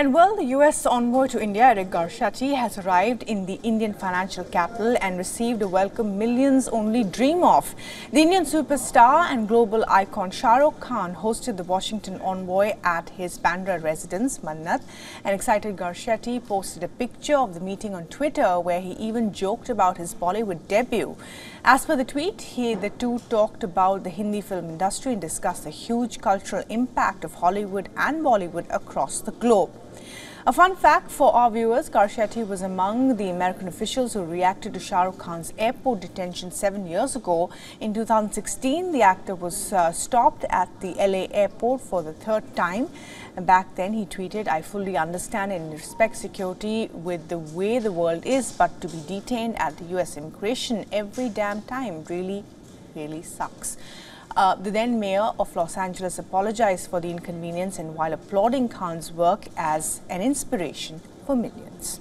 And well, the US envoy to India, Eric Garcetti, has arrived in the Indian financial capital and received a welcome millions only dream of. The Indian superstar and global icon Shah Rukh Khan hosted the Washington envoy at his Bandra residence, Mannat. An excited Garcetti posted a picture of the meeting on Twitter where he even joked about his Bollywood debut. As per the tweet, he, the two talked about the Hindi film industry and discussed the huge cultural impact of Hollywood and Bollywood across the globe. A fun fact for our viewers, Garcetti was among the American officials who reacted to Shah Rukh Khan's airport detention seven years ago. In 2016, the actor was uh, stopped at the LA airport for the third time. And back then, he tweeted, I fully understand and respect security with the way the world is, but to be detained at the US immigration every damn time really, really sucks. Uh, the then mayor of Los Angeles apologized for the inconvenience and while applauding Khan's work as an inspiration for millions.